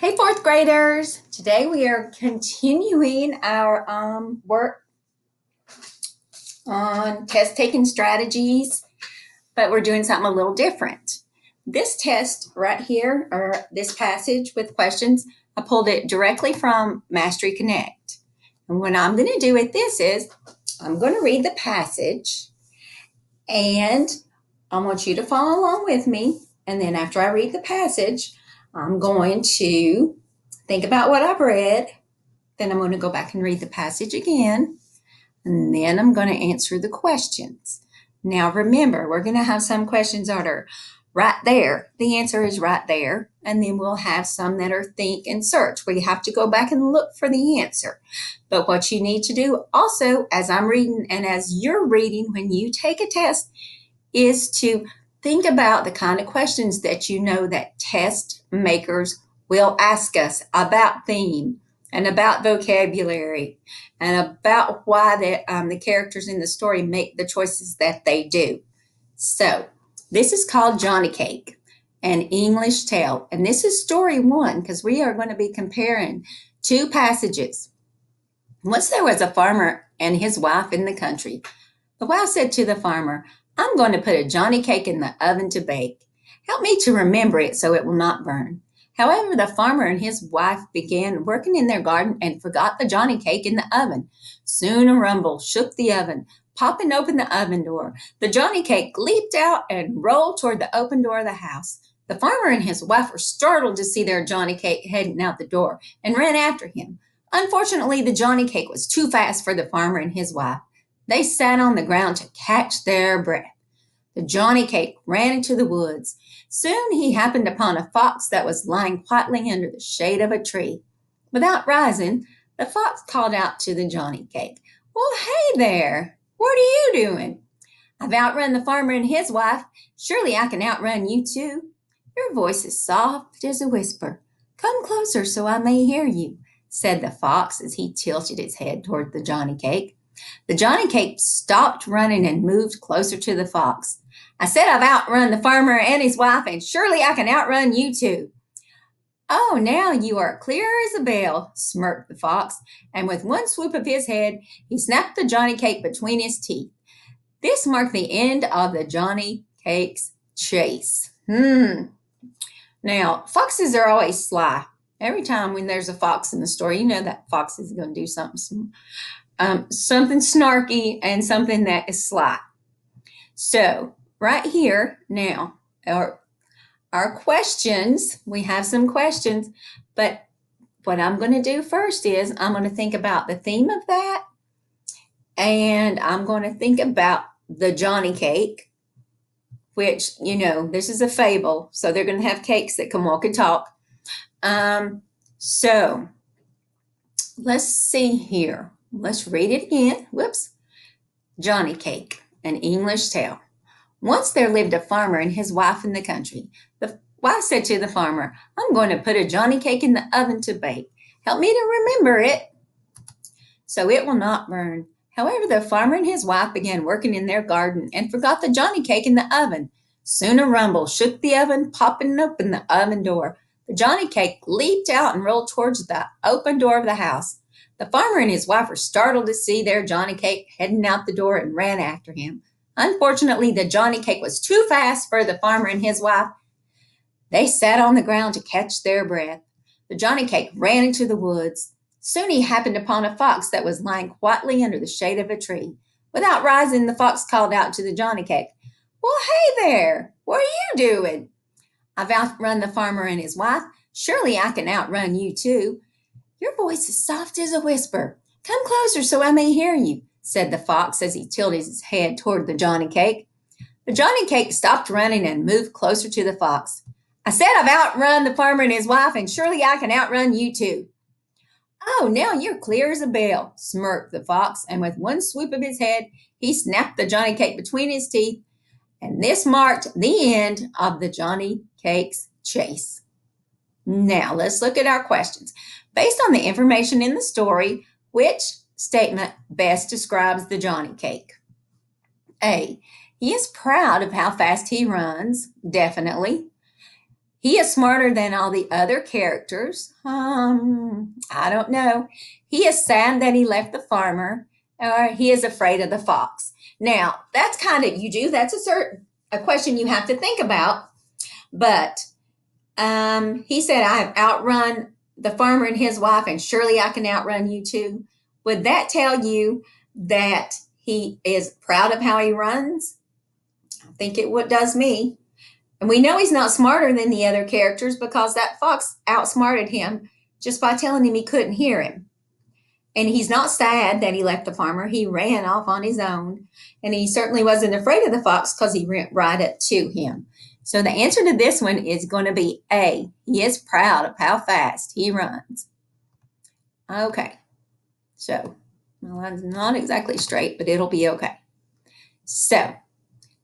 Hey, fourth graders. Today we are continuing our um, work on test taking strategies, but we're doing something a little different. This test right here, or this passage with questions, I pulled it directly from Mastery Connect. And what I'm going to do with this is I'm going to read the passage and I want you to follow along with me. And then after I read the passage, I'm going to think about what I've read. Then I'm going to go back and read the passage again. And then I'm going to answer the questions. Now, remember, we're going to have some questions that are right there. The answer is right there. And then we'll have some that are think and search where you have to go back and look for the answer. But what you need to do also, as I'm reading and as you're reading when you take a test, is to think about the kind of questions that you know that test makers will ask us about theme and about vocabulary and about why the, um, the characters in the story make the choices that they do. So, this is called Johnny Cake, an English tale. And this is story one because we are going to be comparing two passages. Once there was a farmer and his wife in the country. The wife said to the farmer, I'm going to put a Johnny cake in the oven to bake. Help me to remember it so it will not burn. However, the farmer and his wife began working in their garden and forgot the Johnny cake in the oven. Soon a rumble shook the oven, popping open the oven door. The Johnny cake leaped out and rolled toward the open door of the house. The farmer and his wife were startled to see their Johnny cake heading out the door and ran after him. Unfortunately, the Johnny cake was too fast for the farmer and his wife. They sat on the ground to catch their breath. The Johnny cake ran into the woods. Soon he happened upon a fox that was lying quietly under the shade of a tree. Without rising, the fox called out to the Johnny cake, Well, hey there, what are you doing? I've outrun the farmer and his wife. Surely I can outrun you too. Your voice is soft as a whisper. Come closer so I may hear you, said the fox as he tilted his head toward the Johnny cake. The Johnny cake stopped running and moved closer to the fox. I said I've outrun the farmer and his wife, and surely I can outrun you too. Oh, now you are clear as a bell, smirked the fox, and with one swoop of his head, he snapped the Johnny cake between his teeth. This marked the end of the Johnny cake's chase. Hmm. Now, foxes are always sly. Every time when there's a fox in the story, you know that fox is going to do something um, something snarky and something that is sly. So, right here now, our, our questions, we have some questions, but what I'm going to do first is I'm going to think about the theme of that, and I'm going to think about the Johnny cake, which, you know, this is a fable, so they're going to have cakes that can walk and talk. Um, so, let's see here. Let's read it again. Whoops. Johnny Cake, an English tale. Once there lived a farmer and his wife in the country. The wife said to the farmer, I'm going to put a Johnny cake in the oven to bake. Help me to remember it so it will not burn. However, the farmer and his wife began working in their garden and forgot the Johnny cake in the oven. Soon a rumble shook the oven, popping open the oven door. The Johnny cake leaped out and rolled towards the open door of the house. The farmer and his wife were startled to see their Johnny cake heading out the door and ran after him. Unfortunately, the Johnny cake was too fast for the farmer and his wife. They sat on the ground to catch their breath. The Johnny cake ran into the woods. Soon he happened upon a fox that was lying quietly under the shade of a tree. Without rising, the fox called out to the Johnny cake, Well, hey there, what are you doing? I've outrun the farmer and his wife. Surely I can outrun you too. Your voice is soft as a whisper. Come closer so I may hear you, said the fox as he tilted his head toward the Johnny cake. The Johnny cake stopped running and moved closer to the fox. I said I've outrun the farmer and his wife, and surely I can outrun you too. Oh, now you're clear as a bell, smirked the fox, and with one swoop of his head, he snapped the Johnny cake between his teeth, and this marked the end of the Johnny cake's chase. Now let's look at our questions. Based on the information in the story, which statement best describes the Johnny cake? A. He is proud of how fast he runs. Definitely. He is smarter than all the other characters. Um, I don't know. He is sad that he left the farmer, or he is afraid of the fox. Now, that's kind of you do. That's a certain a question you have to think about. But um, he said, "I have outrun the farmer and his wife, and surely I can outrun you too." Would that tell you that he is proud of how he runs? I think it what does me. And we know he's not smarter than the other characters because that fox outsmarted him just by telling him he couldn't hear him. And he's not sad that he left the farmer. He ran off on his own. And he certainly wasn't afraid of the fox because he went right up to him. So the answer to this one is going to be A. He is proud of how fast he runs. Okay. So my line's not exactly straight, but it'll be okay. So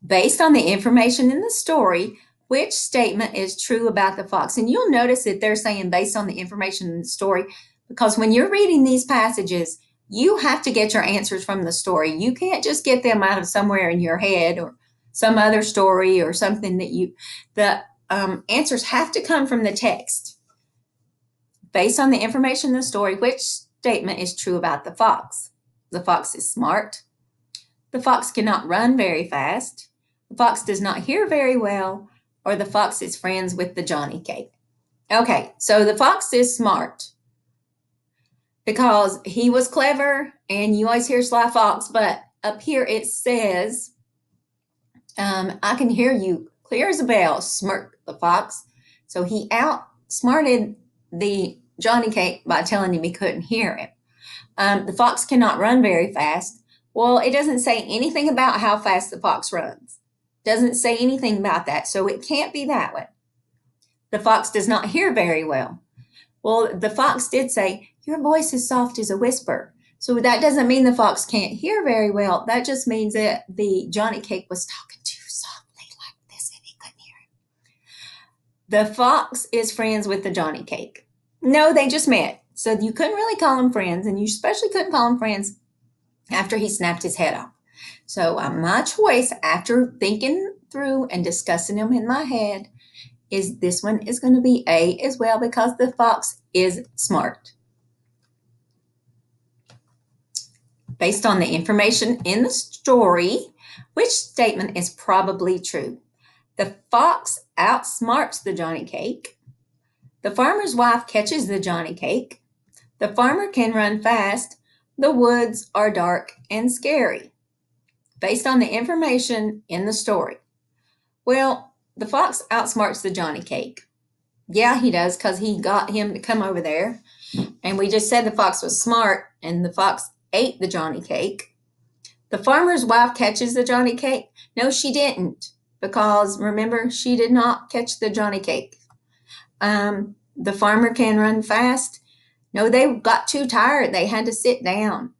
based on the information in the story, which statement is true about the fox? And you'll notice that they're saying based on the information in the story, because when you're reading these passages, you have to get your answers from the story. You can't just get them out of somewhere in your head or some other story or something that you, the um, answers have to come from the text. Based on the information in the story, which statement is true about the fox? The fox is smart. The fox cannot run very fast. The fox does not hear very well or the fox is friends with the Johnny cake. Okay, so the fox is smart because he was clever and you always hear Sly Fox, but up here it says, um, I can hear you clear as a bell, smirked the fox. So he outsmarted the Johnny cake by telling him he couldn't hear him. Um, the fox cannot run very fast. Well, it doesn't say anything about how fast the fox runs. Doesn't say anything about that, so it can't be that one. The fox does not hear very well. Well, the fox did say, Your voice is soft as a whisper. So that doesn't mean the fox can't hear very well. That just means that the Johnny cake was talking too softly like this and he couldn't hear it. The fox is friends with the Johnny cake. No, they just met. So you couldn't really call them friends, and you especially couldn't call them friends after he snapped his head off. So uh, my choice after thinking through and discussing them in my head is this one is going to be A as well because the fox is smart. Based on the information in the story, which statement is probably true? The fox outsmarts the Johnny cake. The farmer's wife catches the Johnny cake. The farmer can run fast. The woods are dark and scary based on the information in the story. Well, the fox outsmarts the Johnny cake. Yeah, he does because he got him to come over there. And we just said the fox was smart and the fox ate the Johnny cake. The farmer's wife catches the Johnny cake. No, she didn't because remember, she did not catch the Johnny cake. Um, the farmer can run fast. No, they got too tired. They had to sit down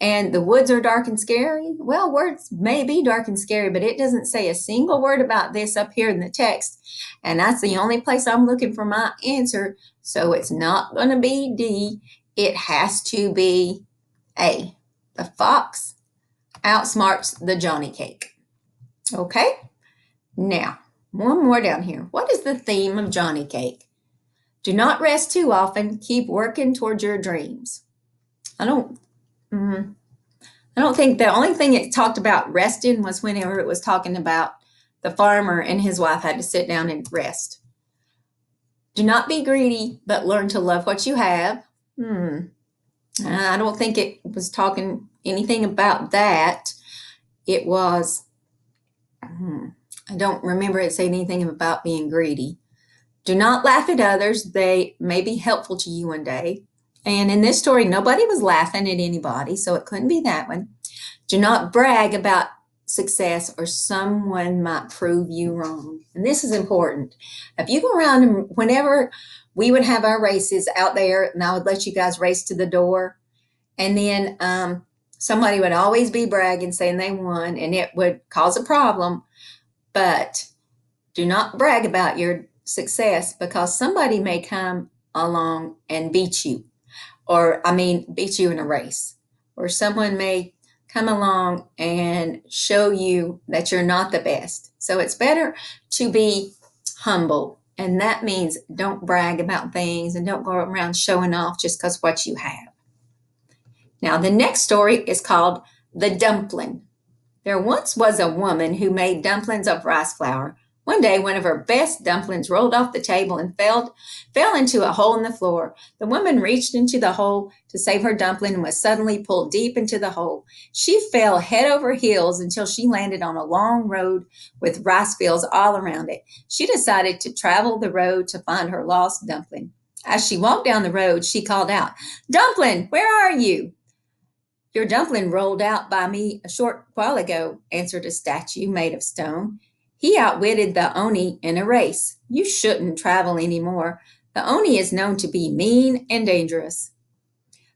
and the woods are dark and scary. Well, words may be dark and scary, but it doesn't say a single word about this up here in the text. And that's the only place I'm looking for my answer. So it's not going to be D. It has to be A. The fox outsmarts the Johnny cake. Okay? Now, one more down here. What is the theme of Johnny cake? Do not rest too often. Keep working towards your dreams. I don't Mm-hmm. I don't think the only thing it talked about resting was whenever it was talking about the farmer and his wife had to sit down and rest. Do not be greedy, but learn to love what you have. Hmm. I don't think it was talking anything about that. It was, hmm, I don't remember it saying anything about being greedy. Do not laugh at others. They may be helpful to you one day. And in this story, nobody was laughing at anybody, so it couldn't be that one. Do not brag about success or someone might prove you wrong. And this is important. If you go around and whenever we would have our races out there, and I would let you guys race to the door, and then um, somebody would always be bragging, saying they won, and it would cause a problem. But do not brag about your success because somebody may come along and beat you or I mean, beat you in a race, or someone may come along and show you that you're not the best. So it's better to be humble And that means don't brag about things and don't go around showing off just because what you have. Now, the next story is called The Dumpling. There once was a woman who made dumplings of rice flour. One day, one of her best dumplings rolled off the table and fell, fell into a hole in the floor. The woman reached into the hole to save her dumpling and was suddenly pulled deep into the hole. She fell head over heels until she landed on a long road with rice fields all around it. She decided to travel the road to find her lost dumpling. As she walked down the road, she called out, Dumpling, where are you? Your dumpling rolled out by me a short while ago, answered a statue made of stone. He outwitted the Oni in a race. You shouldn't travel any more. The Oni is known to be mean and dangerous.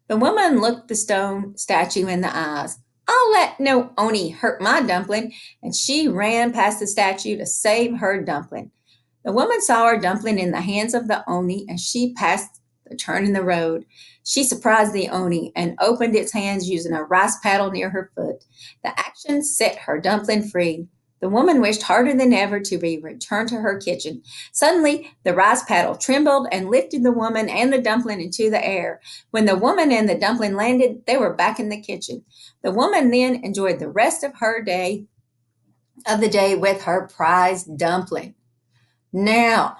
The woman looked the stone statue in the eyes. I'll let no Oni hurt my dumpling, and she ran past the statue to save her dumpling. The woman saw her dumpling in the hands of the Oni, and she passed turn in the road. She surprised the Oni and opened its hands using a rice paddle near her foot. The action set her dumpling free. The woman wished harder than ever to be returned to her kitchen. Suddenly, the rice paddle trembled and lifted the woman and the dumpling into the air. When the woman and the dumpling landed, they were back in the kitchen. The woman then enjoyed the rest of her day of the day with her prized dumpling. Now,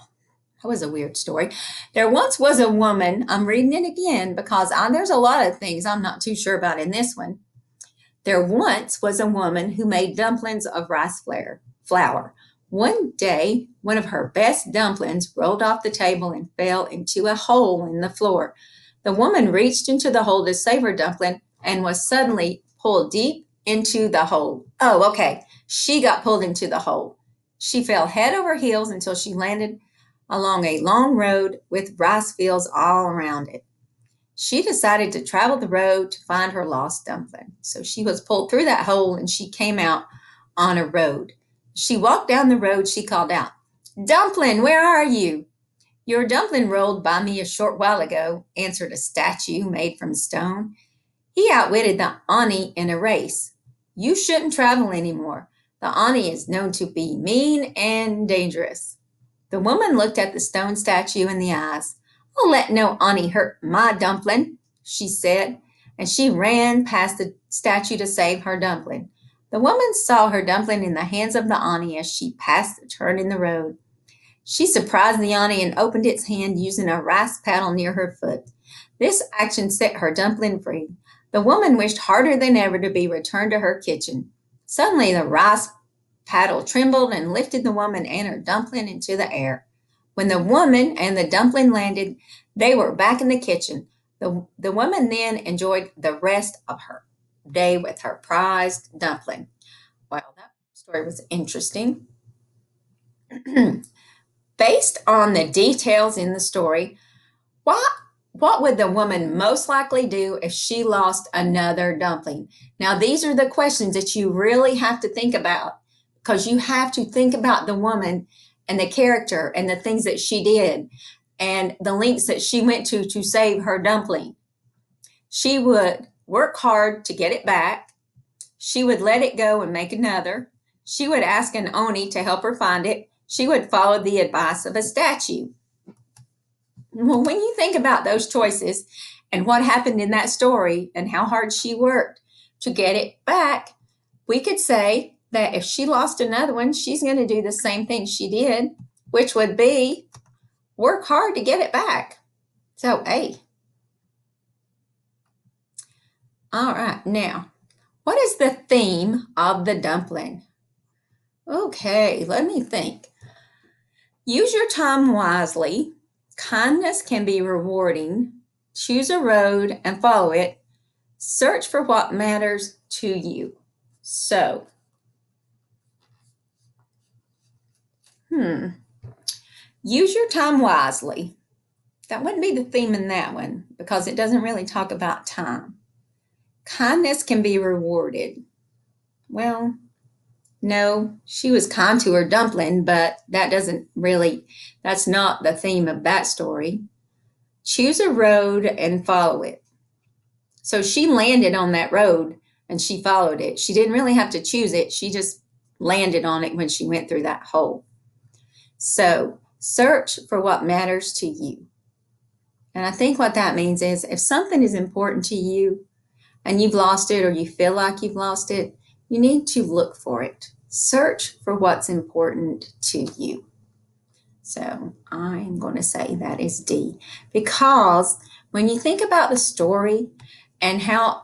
that was a weird story. There once was a woman, I'm reading it again because I, there's a lot of things I'm not too sure about in this one. There once was a woman who made dumplings of rice flour. One day, one of her best dumplings rolled off the table and fell into a hole in the floor. The woman reached into the hole to save her dumpling and was suddenly pulled deep into the hole. Oh, okay. She got pulled into the hole. She fell head over heels until she landed along a long road with rice fields all around it. She decided to travel the road to find her lost dumpling. So she was pulled through that hole and she came out on a road. She walked down the road. She called out, Dumpling, where are you? Your dumpling rolled by me a short while ago, answered a statue made from stone. He outwitted the Ani in a race. You shouldn't travel anymore. The Ani is known to be mean and dangerous. The woman looked at the stone statue in the eyes. I'll let no Ani hurt my dumpling, she said, and she ran past the statue to save her dumpling. The woman saw her dumpling in the hands of the Ani as she passed the turn in the road. She surprised the Ani and opened its hand using a rice paddle near her foot. This action set her dumpling free. The woman wished harder than ever to be returned to her kitchen. Suddenly, the rice paddle trembled and lifted the woman and her dumpling into the air. When the woman and the dumpling landed, they were back in the kitchen. The, the woman then enjoyed the rest of her day with her prized dumpling. Well, that story was interesting. Based on the details in the story, what what would the woman most likely do if she lost another dumpling? Now, these are the questions that you really have to think about because you have to think about the woman and the character and the things that she did and the lengths that she went to to save her dumpling. She would work hard to get it back. She would let it go and make another. She would ask an Oni to help her find it. She would follow the advice of a statue. Well, when you think about those choices and what happened in that story and how hard she worked to get it back, we could say that if she lost another one, she's going to do the same thing she did, which would be work hard to get it back. So, A. All right, now, what is the theme of the dumpling? Okay, let me think. Use your time wisely. Kindness can be rewarding. Choose a road and follow it. Search for what matters to you. So, Hmm. Use your time wisely. That wouldn't be the theme in that one because it doesn't really talk about time. Kindness can be rewarded. Well, no, she was kind to her dumpling, but that doesn't really, that's not the theme of that story. Choose a road and follow it. So she landed on that road and she followed it. She didn't really have to choose it, she just landed on it when she went through that hole. So Search for what matters to you. And I think what that means is if something is important to you and you've lost it or you feel like you've lost it, you need to look for it. Search for what's important to you. So I'm going to say that is D because when you think about the story and how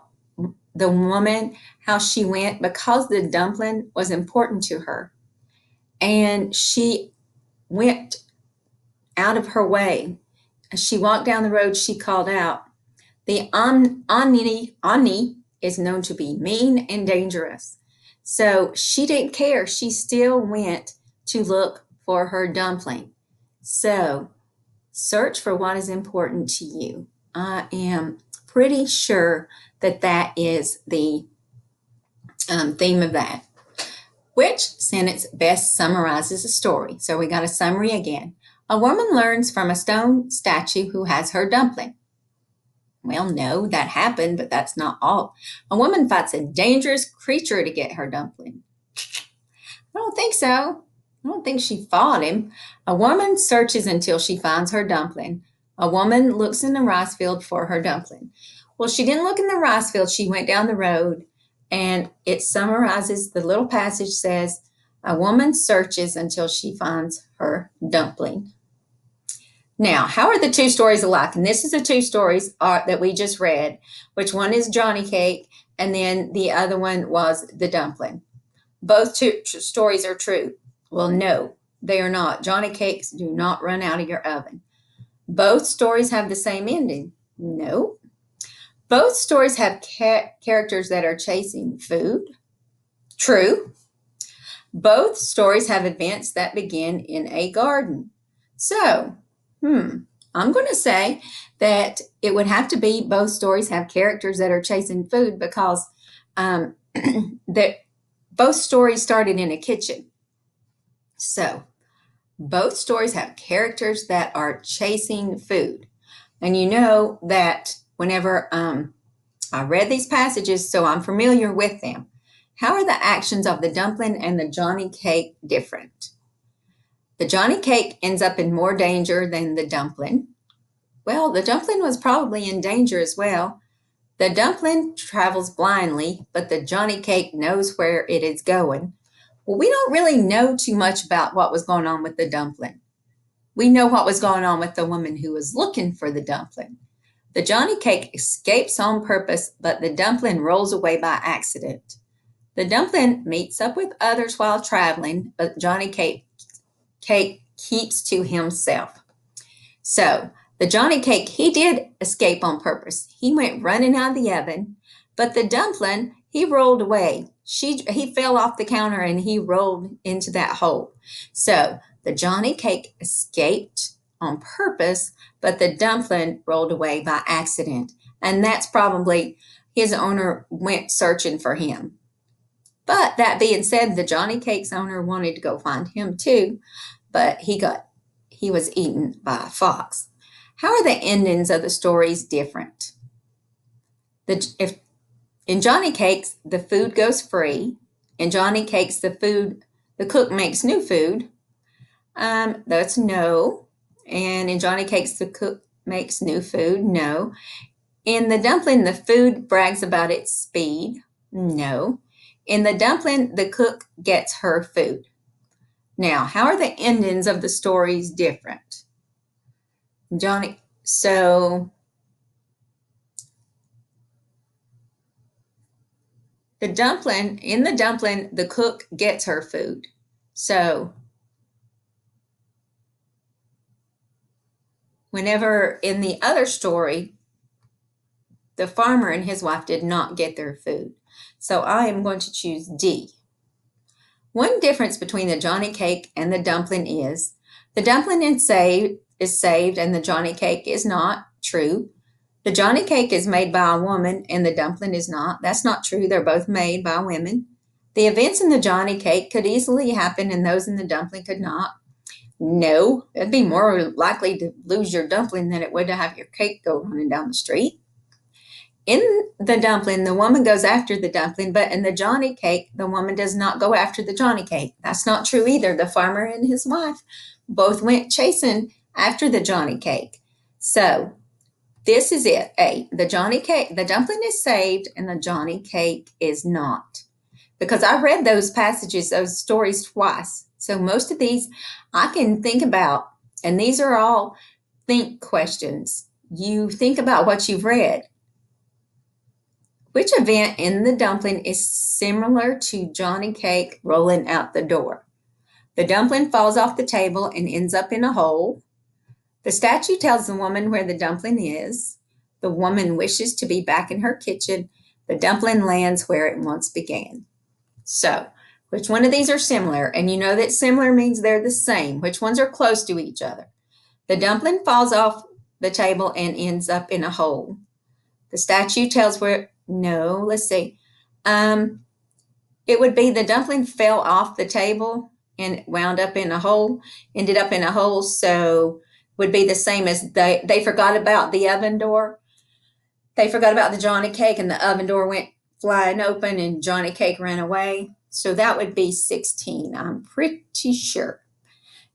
the woman, how she went, because the dumpling was important to her, and she went out of her way. As she walked down the road, she called out, The Ani, Ani is known to be mean and dangerous. So she didn't care. She still went to look for her dumpling. So search for what is important to you. I am pretty sure that that is the um, theme of that. Which sentence best summarizes the story? So we got a summary again. A woman learns from a stone statue who has her dumpling. Well, no, that happened, but that's not all. A woman fights a dangerous creature to get her dumpling. I don't think so. I don't think she fought him. A woman searches until she finds her dumpling. A woman looks in the rice field for her dumpling. Well, she didn't look in the rice field. She went down the road and it summarizes the little passage says, A woman searches until she finds her dumpling. Now, how are the two stories alike? And this is the two stories uh, that we just read, which one is Johnny Cake, and then the other one was the dumpling. Both two stories are true. Well, no, they are not. Johnny Cakes do not run out of your oven. Both stories have the same ending. No. Both stories have ca- characters that are chasing food. True. Both stories have events that begin in a garden. So, hmm, I'm going to say that it would have to be both stories have characters that are chasing food because um, that both stories started in a kitchen. So, both stories have characters that are chasing food. And you know that whenever um, I read these passages, so I'm familiar with them. How are the actions of the dumpling and the Johnny cake different? The Johnny cake ends up in more danger than the dumpling. Well, the dumpling was probably in danger as well. The dumpling travels blindly, but the Johnny cake knows where it is going. Well, we don't really know too much about what was going on with the dumpling. We know what was going on with the woman who was looking for the dumpling. The Johnny cake escapes on purpose, but the dumpling rolls away by accident. The dumpling meets up with others while traveling, but Johnny cake, cake keeps to himself. So, the Johnny cake, he did escape on purpose. He went running out of the oven, but the dumpling, he rolled away. She, he fell off the counter and he rolled into that hole. So, the Johnny cake escaped on purpose, but the dumpling rolled away by accident. And that's probably his owner went searching for him. But that being said, the Johnny Cakes owner wanted to go find him too, but he got he was eaten by a fox. How are the endings of the stories different? The if in Johnny Cakes the food goes free, in Johnny Cakes the food the cook makes new food. Um, that's no. And in Johnny Cakes, the cook makes new food. No. In the dumpling, the food brags about its speed. No. In the dumpling, the cook gets her food. Now, how are the endings of the stories different? Johnny, so the dumpling, in the dumpling, the cook gets her food. So Whenever in the other story, the farmer and his wife did not get their food. So I am going to choose D. One difference between the Johnny cake and the dumpling is the dumpling is saved, is saved and the Johnny cake is not true. The Johnny cake is made by a woman and the dumpling is not. That's not true. They're both made by women. The events in the Johnny cake could easily happen and those in the dumpling could not. No, it'd be more likely to lose your dumpling than it would to have your cake go running down the street. In the dumpling, the woman goes after the dumpling, but in the Johnny cake, the woman does not go after the Johnny cake. That's not true either. The farmer and his wife both went chasing after the Johnny cake. So this is it. A, the Johnny cake, the dumpling is saved and the Johnny cake is not. Because I read those passages, those stories twice. So most of these I can think about, and these are all think questions. You think about what you've read. Which event in the dumpling is similar to Johnny Cake rolling out the door? The dumpling falls off the table and ends up in a hole. The statue tells the woman where the dumpling is. The woman wishes to be back in her kitchen. The dumpling lands where it once began. So, which one of these are similar? And you know that similar means they're the same. Which ones are close to each other? The dumpling falls off the table and ends up in a hole. The statue tells where no, let's see. Um, it would be the dumpling fell off the table and wound up in a hole, ended up in a hole. So would be the same as they they forgot about the oven door. They forgot about the Johnny cake and the oven door went flying open and Johnny cake ran away. So that would be 16. I'm pretty sure.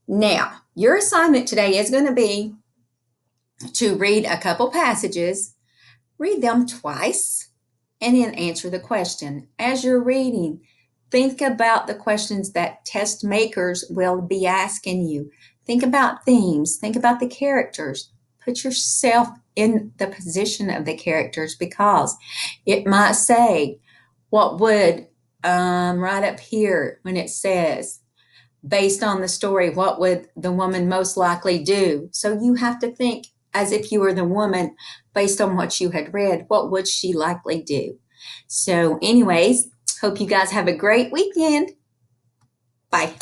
Now, your assignment today is going to be to read a couple passages, read them twice, and then answer the question. As you're reading, think about the questions that test makers will be asking you. Think about themes, think about the characters. Put yourself in the position of the characters because it might say, What would, um, right up here when it says, based on the story, what would the woman most likely do? So you have to think as if you were the woman based on what you had read. What would she likely do? So, anyways, hope you guys have a great weekend. Bye.